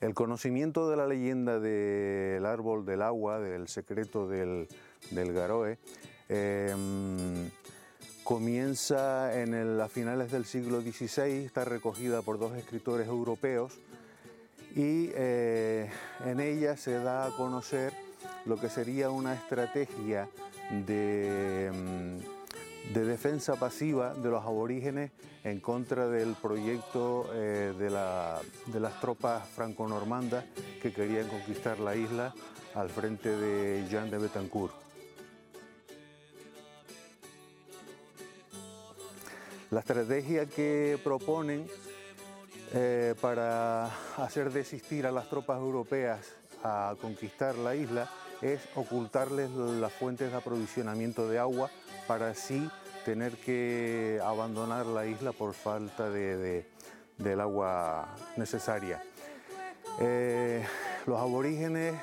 El conocimiento de la leyenda del árbol del agua, del secreto del, Garoe, em, comienza en a finales del siglo XVI, está recogida por dos escritores europeos y eh, en ella se da a conocer lo que sería una estrategia de em, de defensa pasiva de los aborígenes en contra del proyecto eh, de, las tropas franco-normandas que querían conquistar la isla al frente de Jean de Betancourt. La estrategia que proponen eh, para hacer desistir a las tropas europeas a conquistar la isla es ocultarles las fuentes de aprovisionamiento de agua para así tener que abandonar la isla por falta de, del agua necesaria. Eh, los aborígenes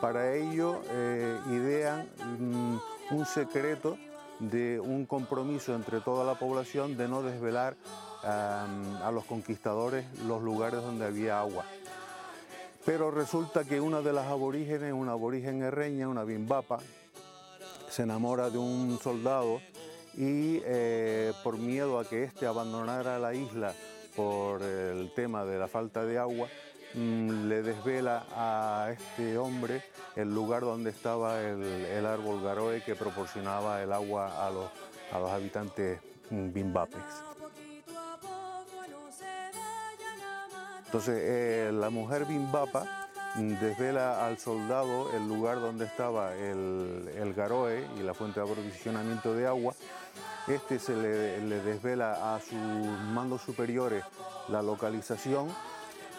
para ello eh, idean mm, un secreto de un compromiso entre toda la población de no desvelar a los conquistadores los lugares donde había agua. Pero resulta que una de las aborígenes, una aborigen herreña, una bimbapa, se enamora de un soldado y eh, por miedo a que éste abandonara la isla por el tema de la falta de agua, mm, le desvela a este hombre el lugar donde estaba el, árbol garoe que proporcionaba el agua a los, a los habitantes mm, bimbapes. Entonces eh, la mujer bimbapa desvela al soldado el lugar donde estaba el, garoe y la fuente de aprovisionamiento de agua. Este se le, desvela a sus mandos superiores la localización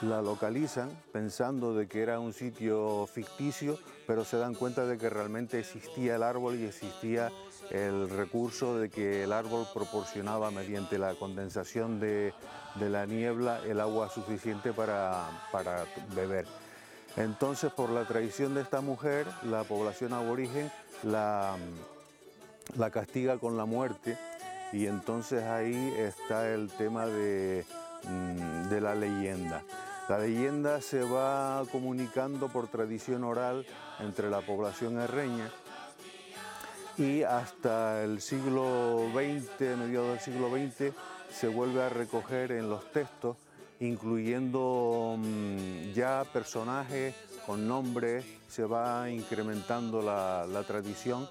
la localizan pensando de que era un sitio ficticio, pero se dan cuenta de que realmente existía el árbol y existía el recurso de que el árbol proporcionaba mediante la condensación de, la niebla el agua suficiente para, beber. Entonces, por la tradición de esta mujer, la población aborigen la, la castiga con la muerte y entonces ahí está el tema de, mm, de la leyenda. La leyenda se va comunicando por tradición oral entre la población herreña y hasta el siglo XX, mediados del siglo XX, se vuelve a recoger en los textos, incluyendo mm, ya personajes con nombres, se va incrementando la, tradición